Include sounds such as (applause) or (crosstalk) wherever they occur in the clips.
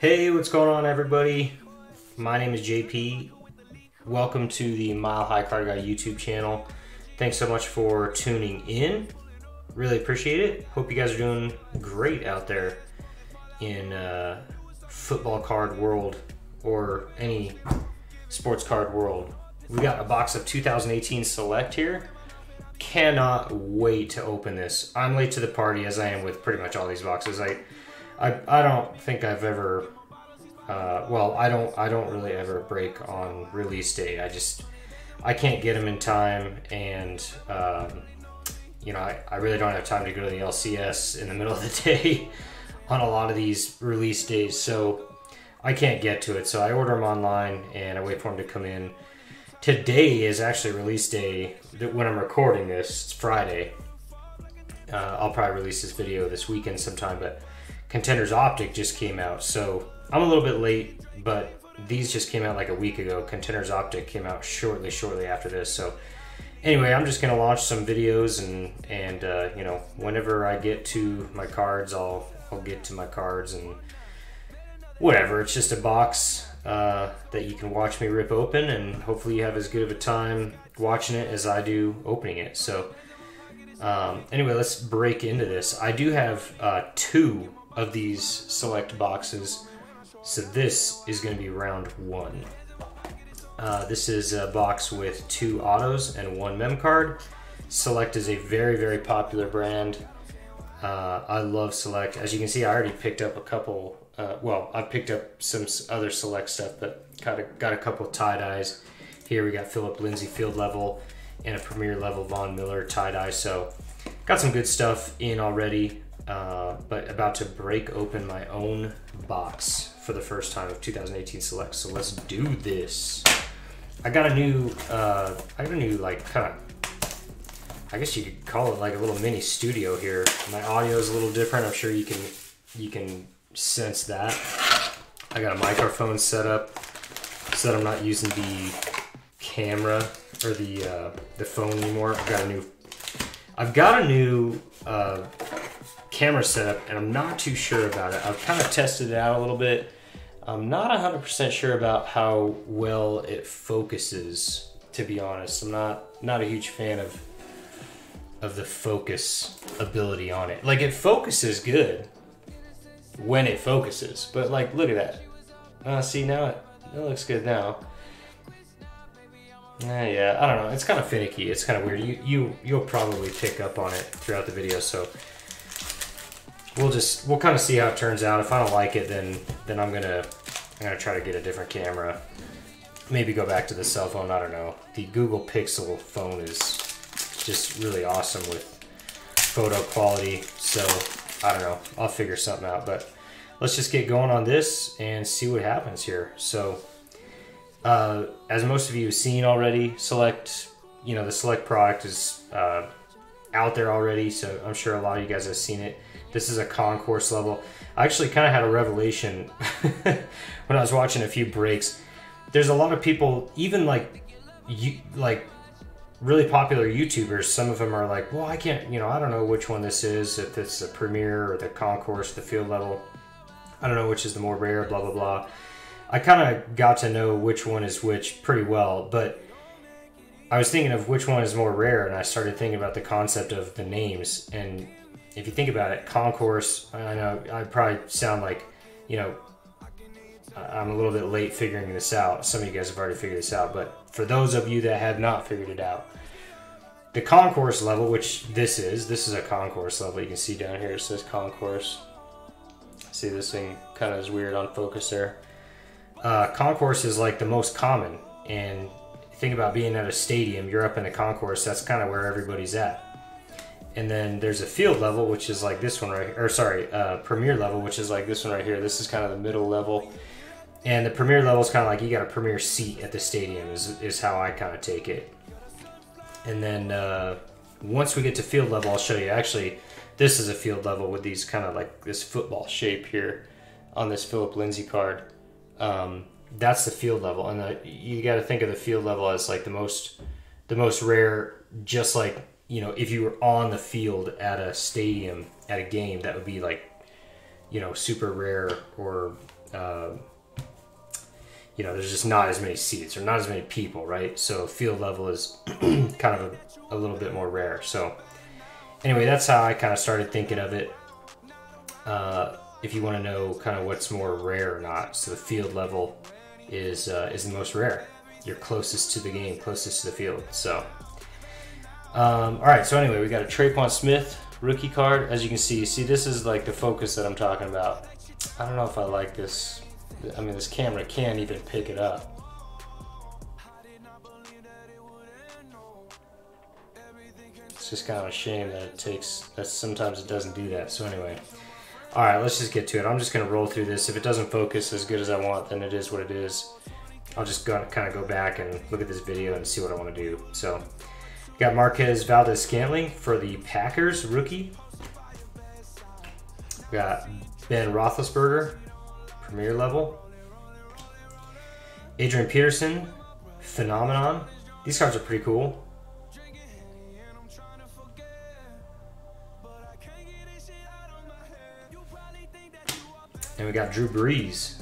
Hey, what's going on, everybody? My name is JP. Welcome to the Mile High Card Guy YouTube channel. Thanks so much for tuning in. Really appreciate it. Hope you guys are doing great out there in uh, football card world or any sports card world. We got a box of 2018 Select here. Cannot wait to open this. I'm late to the party as I am with pretty much all these boxes. I I, I don't think I've ever uh, well I don't I don't really ever break on release day. I just I can't get them in time and um, you know I, I really don't have time to go to the LCS in the middle of the (laughs) day on a lot of these release days so I can't get to it so I order them online and I wait for them to come in. Today is actually release day when I'm recording this. It's Friday. Uh, I'll probably release this video this weekend sometime, but Contenders Optic just came out, so I'm a little bit late, but these just came out like a week ago. Contenders Optic came out shortly, shortly after this. So anyway, I'm just gonna launch some videos and and uh, you know whenever I get to my cards, I'll I'll get to my cards and whatever. It's just a box uh, that you can watch me rip open, and hopefully you have as good of a time watching it as I do opening it. So. Um, anyway, let's break into this. I do have uh, two of these select boxes. So this is going to be round one. Uh, this is a box with two autos and one mem card. Select is a very, very popular brand. Uh, I love Select. As you can see, I already picked up a couple. Uh, well, I picked up some other Select stuff, but got a, got a couple tie dyes. Here we got Phillip Lindsay field level and a premier level Von Miller tie dye. So got some good stuff in already. Uh, but about to break open my own box for the first time of 2018 Select. So let's do this. I got a new, uh, I got a new like kind of, I guess you could call it like a little mini studio here. My audio is a little different. I'm sure you can, you can sense that. I got a microphone set up so that I'm not using the camera or the uh, the phone anymore. I've got a new, I've got a new uh, camera setup and I'm not too sure about it. I've kind of tested it out a little bit. I'm not 100% sure about how well it focuses, to be honest. I'm not not a huge fan of of the focus ability on it. Like it focuses good when it focuses, but like look at that. Uh, see now it, it looks good now. Uh, yeah, I don't know. It's kind of finicky. It's kind of weird. You you you'll probably pick up on it throughout the video. So we'll just we'll kind of see how it turns out. If I don't like it, then then I'm gonna I'm gonna try to get a different camera. Maybe go back to the cell phone. I don't know. The Google Pixel phone is just really awesome with photo quality. So I don't know. I'll figure something out. But let's just get going on this and see what happens here. So uh, as most of you have seen already, select you know the select product is uh, out there already. So I'm sure a lot of you guys have seen it. This is a concourse level. I actually kind of had a revelation (laughs) when I was watching a few breaks. There's a lot of people, even like you, like really popular YouTubers. Some of them are like, "Well, I can't, you know, I don't know which one this is. If it's the premiere or the concourse, the field level. I don't know which is the more rare. Blah blah blah." I kind of got to know which one is which pretty well, but I was thinking of which one is more rare, and I started thinking about the concept of the names and if you think about it, concourse, I know I probably sound like, you know, I'm a little bit late figuring this out. Some of you guys have already figured this out, but for those of you that have not figured it out, the concourse level, which this is, this is a concourse level. You can see down here it says concourse. See this thing kind of is weird on focus there. Uh, concourse is like the most common, and think about being at a stadium. You're up in a concourse. That's kind of where everybody's at and then there's a field level which is like this one right or sorry uh, premier level which is like this one right here this is kind of the middle level and the premier level is kind of like you got a premier seat at the stadium is, is how i kind of take it and then uh, once we get to field level i'll show you actually this is a field level with these kind of like this football shape here on this Phillip lindsay card um, that's the field level and the, you got to think of the field level as like the most the most rare just like you know, if you were on the field at a stadium at a game, that would be like, you know, super rare or, uh, you know, there's just not as many seats or not as many people, right? So field level is (clears throat) kind of a, a little bit more rare. So anyway, that's how I kind of started thinking of it. Uh, if you want to know kind of what's more rare or not, so the field level is uh, is the most rare. You're closest to the game, closest to the field. So, um, all right. So anyway, we got a Tre'Quan Smith rookie card. As you can see, see this is like the focus that I'm talking about. I don't know if I like this. I mean, this camera can't even pick it up. It's just kind of a shame that it takes, that sometimes it doesn't do that. So anyway, all right, let's just get to it. I'm just gonna roll through this. If it doesn't focus as good as I want, then it is what it is. I'll just go, kind of go back and look at this video and see what I want to do. So, got Marquez Valdes Scantling for the Packers rookie. Got Ben Roethlisberger, premier level. Adrian Peterson, phenomenon. These cards are pretty cool. We got Drew Brees.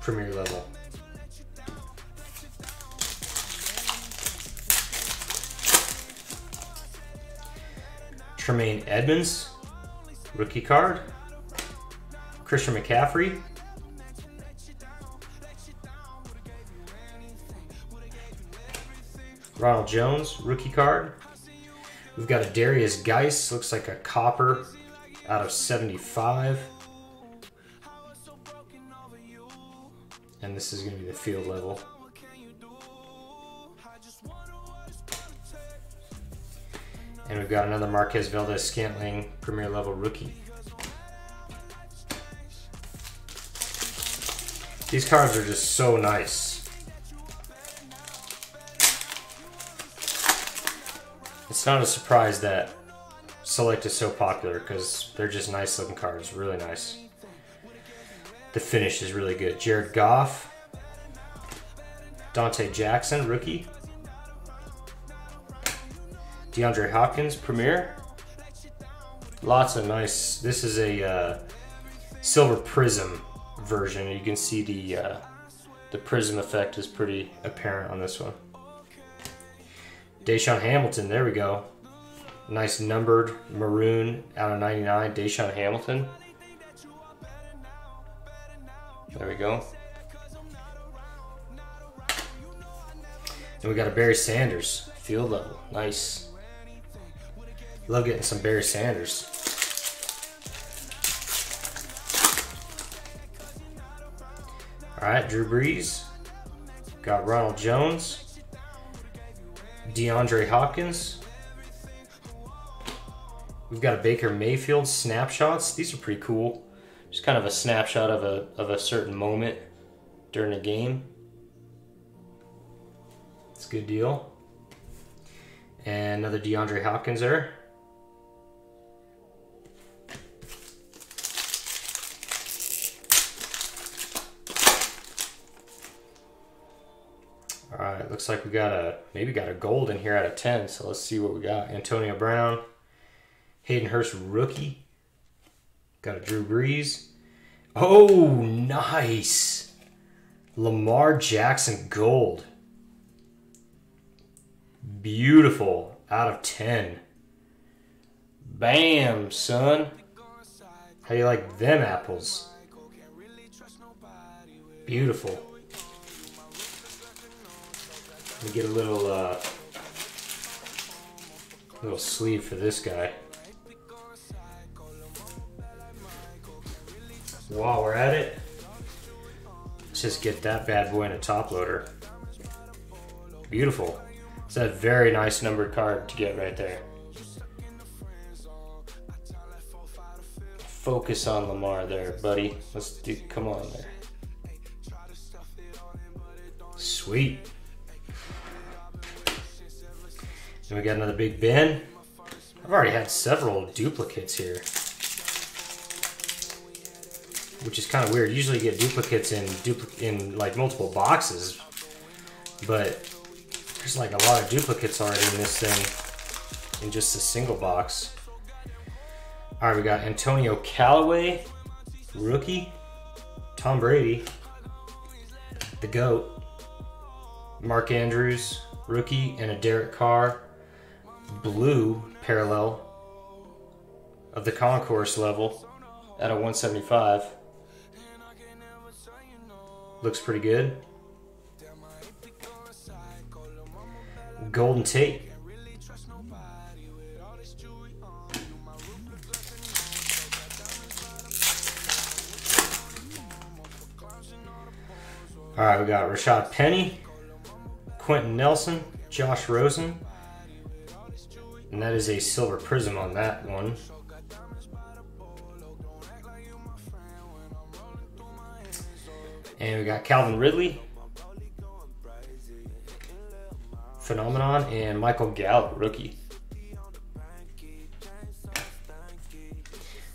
Premier level. Tremaine Edmunds, rookie card. Christian McCaffrey. Ronald Jones, rookie card. We've got a Derrius Guice, looks like a copper out of 75. And this is going to be the field level. And we've got another Marquez Valdes Scantling premier level rookie. These cards are just so nice. It's not a surprise that Select is so popular because they're just nice looking cards, really nice. The finish is really good. Jared Goff, Donte Jackson, rookie. DeAndre Hopkins, Premier. Lots of nice. This is a uh, silver prism version. You can see the uh, the prism effect is pretty apparent on this one. DaeSean Hamilton, there we go. Nice numbered maroon out of 99, DaeSean Hamilton. There we go. And we got a Barry Sanders, field level, nice. Love getting some Barry Sanders. All right, Drew Brees. Got Ronald Jones. DeAndre Hopkins. We've got a Baker Mayfield snapshots. These are pretty cool. Just kind of a snapshot of a, of a certain moment during a game. It's a good deal. And another DeAndre Hopkins there. Right, looks like we got a maybe got a gold in here out of 10. So let's see what we got. Antonio Brown, Hayden Hurst rookie. Got a Drew Brees. Oh, nice. Lamar Jackson gold. Beautiful. Out of 10. Bam, son. How you like them apples? Beautiful. Me get a little uh, little sleeve for this guy. While we're at it, let's just get that bad boy in a top loader. Beautiful. It's a very nice numbered card to get right there. Focus on Lamar there, buddy. Let's do, come on there. Sweet. And we got another Big Ben. I've already had several duplicates here. Which is kind of weird. Usually you get duplicates in dupli in like multiple boxes. But there's like a lot of duplicates already in this thing. In just a single box. All right, we got Antonio Callaway, rookie. Tom Brady, the GOAT. Mark Andrews, rookie, and a Derek Carr, blue parallel of the concourse level at a 175. Looks pretty good. Golden Tate. All right, we got Rashaad Penny, Quenton Nelson, Josh Rosen, and that is a silver prism on that one. And we got Calvin Ridley, Phenomenon, and Michael Gallup, rookie.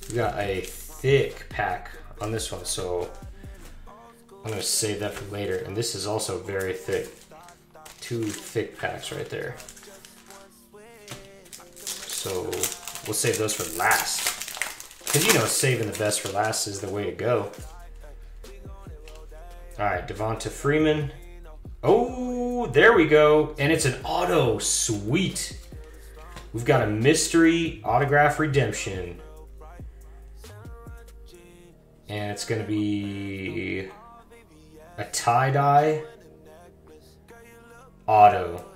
We got a thick pack on this one, so I'm to save that for later. And this is also very thick. Two thick packs right there. So we'll save those for last. Because you know, saving the best for last is the way to go. All right, Devonta Freeman. Oh, there we go. And it's an auto. Sweet. We've got a mystery autograph redemption. And it's going to be a tie-dye auto.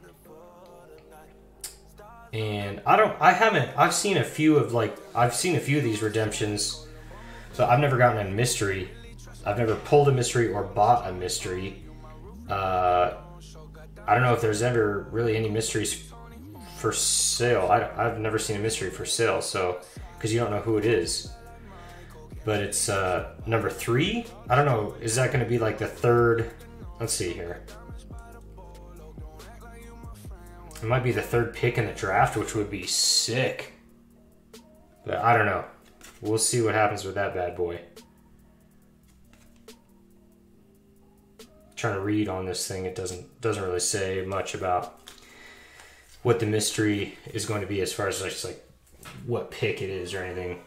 And I don't I haven't I've seen a few of like I've seen a few of these redemptions. So I've never gotten a mystery. I've never pulled a mystery or bought a mystery. Uh, I don't know if there's ever really any mysteries for sale. I, I've never seen a mystery for sale, so because you don't know who it is but it's uh, number three. I don't know. Is that going to be like the third? Let's see here. It might be the third pick in the draft, which would be sick. But I don't know. We'll see what happens with that bad boy. Trying to read on this thing, it doesn't doesn't really say much about what the mystery is going to be as far as just like what pick it is or anything.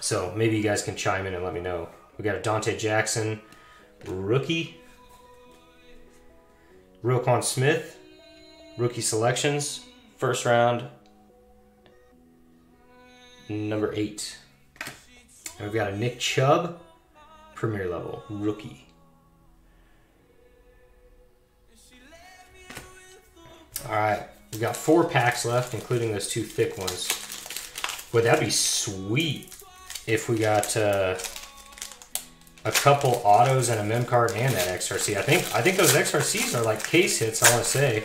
So maybe you guys can chime in and let me know. We got a Donte Jackson rookie, Roquan Smith, rookie selections, first round, number eight. And we've got a Nick Chubb, premier level, rookie. All right, we got four packs left, including those two thick ones. Would that'd be sweet if we got uh, a couple autos and a mem card and that XRC. I think I think those XRCs are like case hits. I want to say,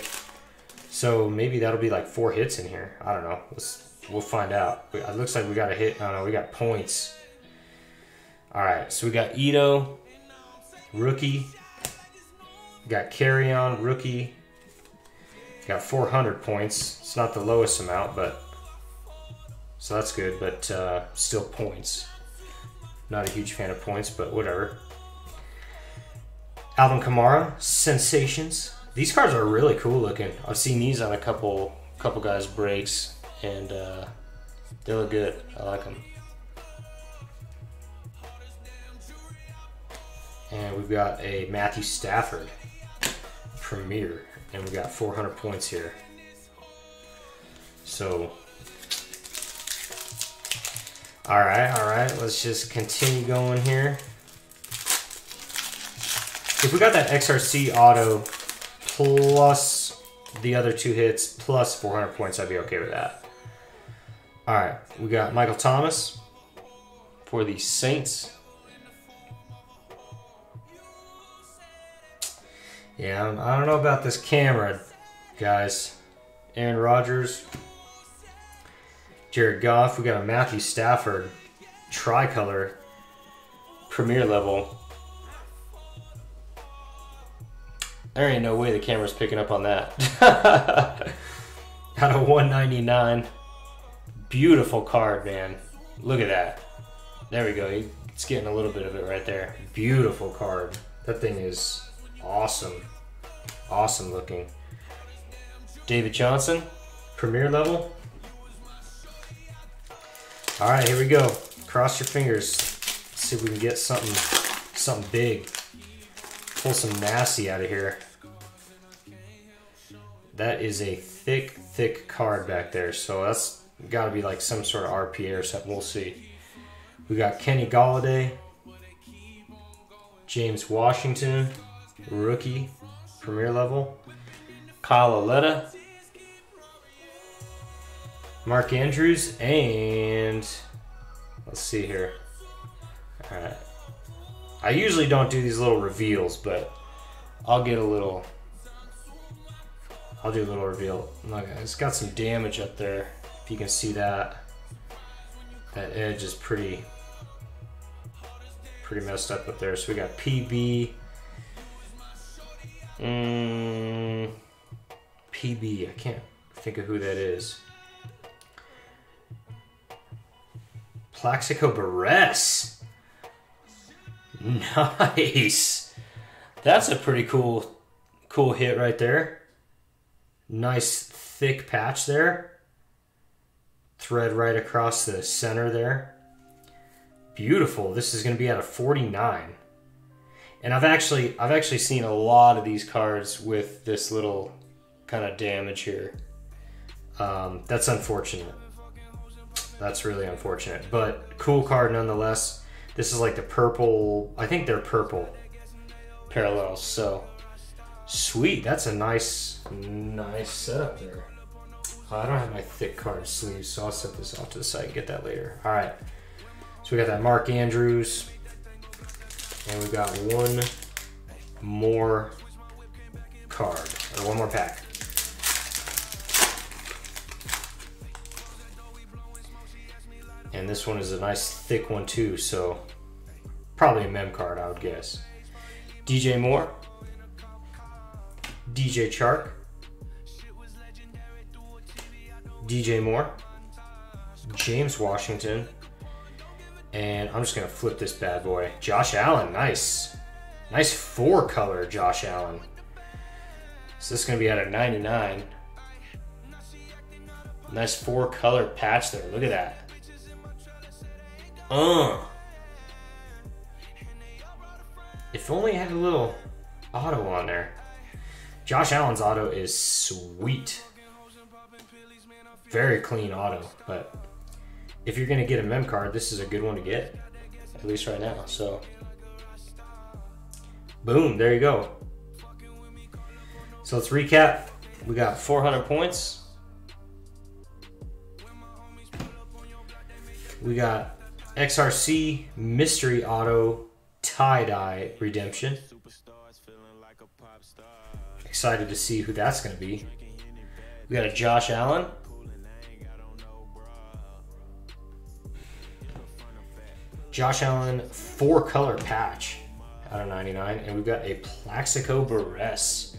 so maybe that'll be like four hits in here. I don't know. Let's, we'll find out. It looks like we got a hit. No, no, we got points. All right, so we got Ito, rookie. We got on rookie. Got 400 points. It's not the lowest amount, but so that's good, but uh, still points. Not a huge fan of points, but whatever. Alvin Kamara, Sensations. These cards are really cool looking. I've seen these on a couple couple guys' breaks, and uh, they look good. I like them. And we've got a Matthew Stafford Premier, and we got 400 points here. So all right, all right. Let's just continue going here. If we got that XRC auto plus the other two hits plus 400 points, I'd be okay with that. All right, we got Michael Thomas for the Saints. Yeah, I don't know about this camera, guys. Aaron Rodgers, Jared Goff. We got a Matthew Stafford tricolor premier level. There ain't no way the camera's picking up on that. (laughs) Out of 199. Beautiful card, man. Look at that. There we go. It's getting a little bit of it right there. Beautiful card. That thing is awesome. Awesome looking. David Johnson, premier level. All right, here we go. Cross your fingers. see if we can get something, something big. Pull some nasty out of here. That is a thick, thick card back there. So that's got to be like some sort of RPA or something. We'll see. We got Kenny Golladay, James Washington, rookie, premier level, Kyle Lauletta, Mark Andrews, and let's see here. All right. I usually don't do these little reveals, but I'll get a little. I'll do a little reveal. Look, it's got some damage up there. If you can see that, that edge is pretty, pretty messed up up there. So we got PB. Mm, PB. I can't think of who that is. Plaxico Burress. (laughs) Nice. That's a pretty cool cool hit right there. Nice thick patch there. Thread right across the center there. Beautiful. This is going to be at a 49. And I've actually I've actually seen a lot of these cards with this little kind of damage here. Um, that's unfortunate. That's really unfortunate, but cool card nonetheless. This is like the purple. I think they're purple parallels. So sweet. That's a nice, nice setup there. I don't have my thick card sleeves, so I'll set this off to the side and get that later. All right. So we got that Mark Andrews, and we got one more card or one more pack. And this one is a nice thick one too, so probably a mem card, I would guess. DJ Moore, DJ Chark, DJ Moore, James Washington, and I'm just gonna flip this bad boy. Josh Allen, nice. Nice four color Josh Allen. So this is gonna be at a 99. Nice four color patch there. Look at that. Uh. If only I had a little auto on there. Josh Allen's auto is sweet. Very clean auto, but if you're gonna get a mem card, this is a good one to get. At least right now. So boom, there you go. So let's recap. We got 400 points. We got XRC Mystery Auto Tie Dye Redemption. Excited to see who that's going to be. We got a Josh Allen. Josh Allen four color patch out of 99. And we've got a Plaxico Burress.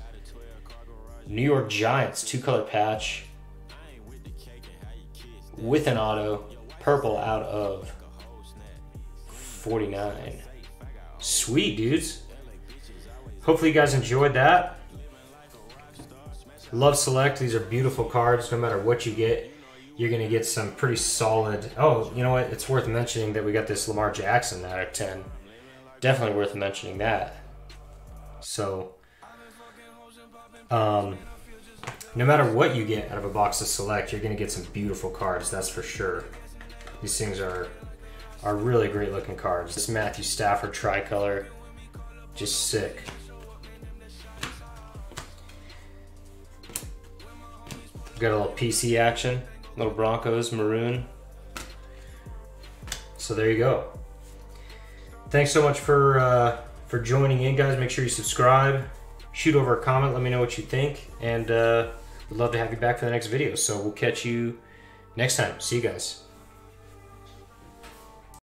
New York Giants two color patch with an auto purple out of 49. Sweet, dudes. Hopefully you guys enjoyed that. Love Select. These are beautiful cards. No matter what you get, you're going to get some pretty solid... Oh, you know what? It's worth mentioning that we got this Lamar Jackson out of 10. Definitely worth mentioning that. So, um, no matter what you get out of a box of Select, you're going to get some beautiful cards. That's for sure. These things are are really great looking cards. This Matthew Stafford tricolor, just sick. Got a little PC action, little Broncos maroon. So there you go. Thanks so much for uh, for joining in, guys. Make sure you subscribe, shoot over a comment, let me know what you think, and uh, we'd love to have you back for the next video. So we'll catch you next time. See you guys.